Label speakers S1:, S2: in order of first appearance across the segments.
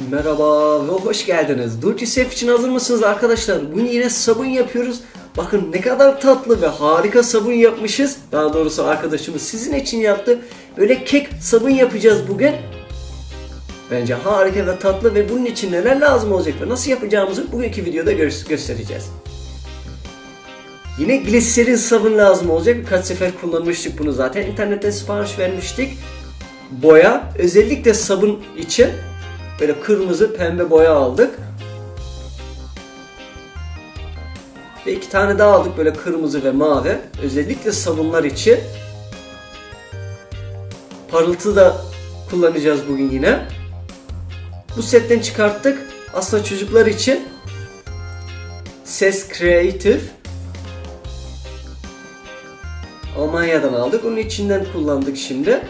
S1: Merhaba ve hoş geldiniz. Dulce Sef için hazır mısınız arkadaşlar? Bugün yine sabun yapıyoruz. Bakın ne kadar tatlı ve harika sabun yapmışız. Daha doğrusu arkadaşımız sizin için yaptı. Böyle kek sabun yapacağız bugün. Bence harika ve tatlı ve bunun için neler lazım olacak ve nasıl yapacağımızı bugünkü videoda gö- göstereceğiz. Yine gliserin sabun lazım olacak. Birkaç sefer kullanmıştık bunu zaten. İnternetten sipariş vermiştik. Boya, özellikle sabun için böyle kırmızı pembe boya aldık. Ve iki tane daha aldık böyle kırmızı ve mavi. Özellikle sabunlar için. Parıltı da kullanacağız bugün yine. Bu setten çıkarttık. Aslında çocuklar için Ses Creative Almanya'dan aldık. Onun içinden kullandık şimdi.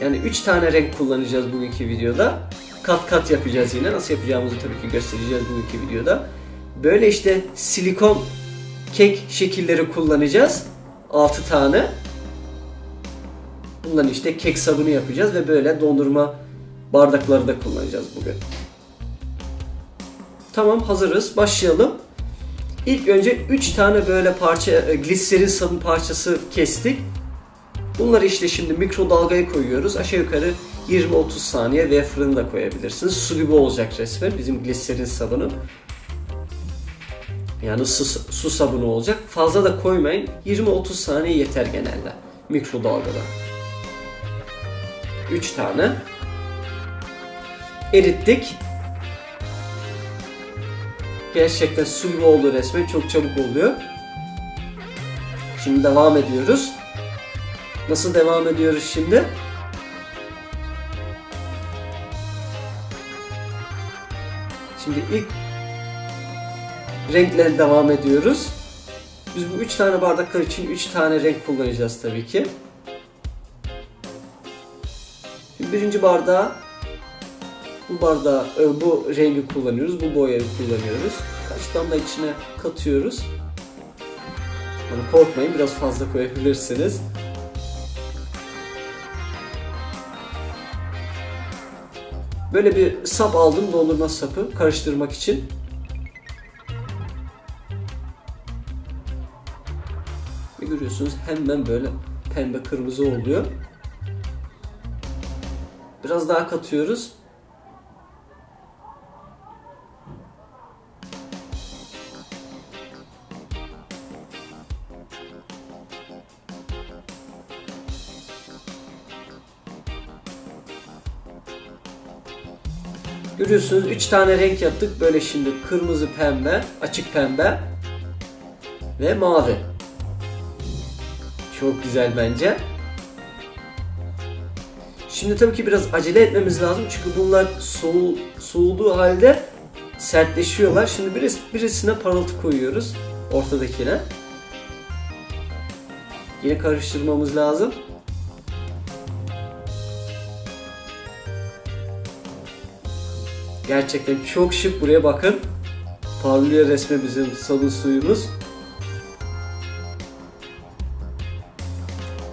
S1: Yani 3 tane renk kullanacağız bugünkü videoda. Kat kat yapacağız yine. Nasıl yapacağımızı tabii ki göstereceğiz bugünkü videoda. Böyle işte silikon kek şekilleri kullanacağız. 6 tane. Bundan işte kek sabunu yapacağız ve böyle dondurma bardakları da kullanacağız bugün. Tamam hazırız. Başlayalım. İlk önce 3 tane böyle parça e, gliserin sabun parçası kestik. Bunları işte şimdi mikrodalgaya koyuyoruz. Aşağı yukarı 20-30 saniye ve fırında koyabilirsiniz. Su gibi olacak resmen bizim gliserin sabunu. Yani su, su sabunu olacak. Fazla da koymayın. 20-30 saniye yeter genelde mikrodalgada. 3 tane. Erittik. Gerçekten su gibi oldu resmen. Çok çabuk oluyor. Şimdi devam ediyoruz. Nasıl devam ediyoruz şimdi? Şimdi ilk renkle devam ediyoruz. Biz bu üç tane bardaklar için üç tane renk kullanacağız tabii ki. Şimdi birinci bardağa bu bardağı, e, bu rengi kullanıyoruz, bu boyayı kullanıyoruz. Kaç damla içine katıyoruz. Yani korkmayın biraz fazla koyabilirsiniz. Böyle bir sap aldım dondurma sapı karıştırmak için. Ve görüyorsunuz hemen böyle pembe kırmızı oluyor. Biraz daha katıyoruz. Görüyorsunuz 3 tane renk yaptık. Böyle şimdi kırmızı pembe, açık pembe ve mavi. Çok güzel bence. Şimdi tabii ki biraz acele etmemiz lazım. Çünkü bunlar soğu, soğuduğu halde sertleşiyorlar. Şimdi biris, birisine parıltı koyuyoruz. Ortadakine. Yine karıştırmamız lazım. Gerçekten çok şık. Buraya bakın. Parlıyor resme bizim sabun suyumuz.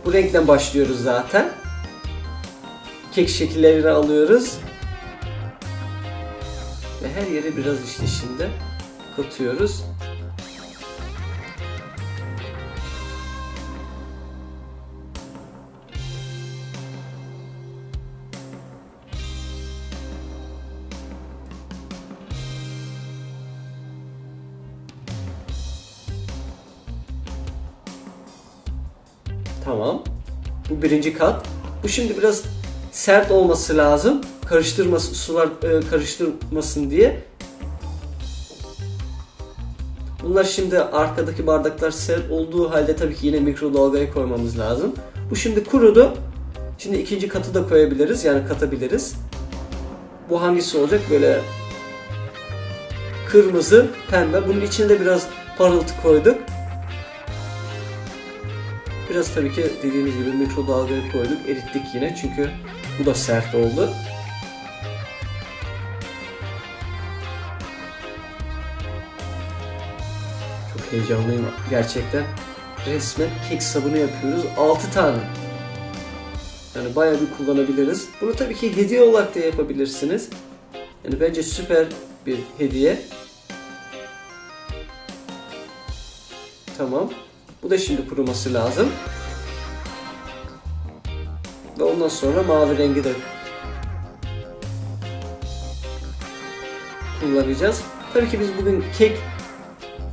S1: Bu renkten başlıyoruz zaten. Kek şekillerini alıyoruz. Ve her yere biraz işte şimdi katıyoruz. Tamam. Bu birinci kat. Bu şimdi biraz sert olması lazım. Karıştırması, sular e, karıştırmasın diye. Bunlar şimdi arkadaki bardaklar sert olduğu halde tabii ki yine mikrodalgaya koymamız lazım. Bu şimdi kurudu. Şimdi ikinci katı da koyabiliriz. Yani katabiliriz. Bu hangisi olacak? Böyle kırmızı, pembe. Bunun içine de biraz parıltı koyduk. Biraz tabii ki dediğimiz gibi mikrodalgaya koyduk. Erittik yine çünkü bu da sert oldu. Çok heyecanlıyım gerçekten. Resmen kek sabunu yapıyoruz. 6 tane. Yani bayağı bir kullanabiliriz. Bunu tabii ki hediye olarak da yapabilirsiniz. Yani bence süper bir hediye. Tamam. Bu da şimdi kuruması lazım. Ve ondan sonra mavi rengi de kullanacağız. Tabii ki biz bugün kek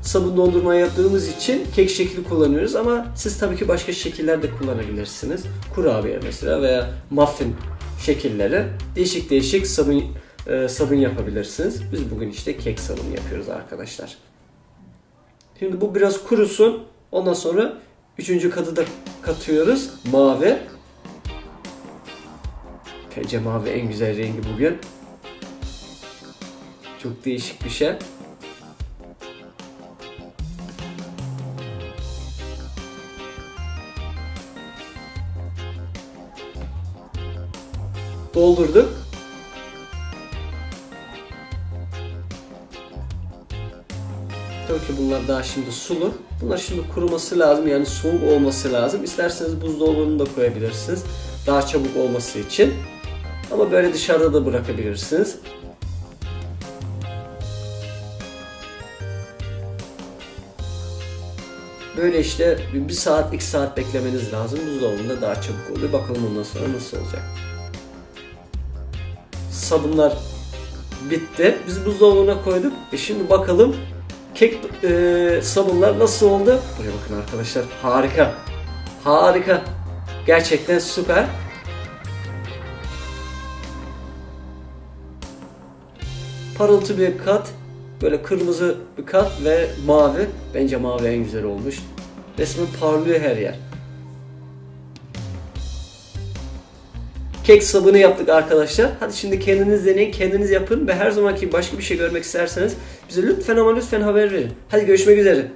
S1: sabun dondurma yaptığımız için kek şekli kullanıyoruz ama siz tabii ki başka şekiller de kullanabilirsiniz. Kurabiye mesela veya muffin şekilleri değişik değişik sabun e, sabun yapabilirsiniz. Biz bugün işte kek sabunu yapıyoruz arkadaşlar. Şimdi bu biraz kurusun. Ondan sonra üçüncü katı da katıyoruz. Mavi. Bence mavi en güzel rengi bugün. Çok değişik bir şey. Doldurduk. Tabii ki bunlar daha şimdi sulu. Bunlar şimdi kuruması lazım yani soğuk olması lazım. İsterseniz buzdolabına da koyabilirsiniz. Daha çabuk olması için. Ama böyle dışarıda da bırakabilirsiniz. Böyle işte bir saat, iki saat beklemeniz lazım. Buzdolabında daha çabuk oluyor. Bakalım ondan sonra nasıl olacak. Sabunlar bitti. Biz buzdolabına koyduk. E şimdi bakalım kek e, sabunlar nasıl oldu? Buraya bakın arkadaşlar. Harika. Harika. Gerçekten süper. Parıltı bir kat. Böyle kırmızı bir kat ve mavi. Bence mavi en güzel olmuş. Resmen parlıyor her yer. Kek sabunu yaptık arkadaşlar. Hadi şimdi kendiniz deneyin, kendiniz yapın ve her zamanki başka bir şey görmek isterseniz bize lütfen ama lütfen haber verin. Hadi görüşmek üzere.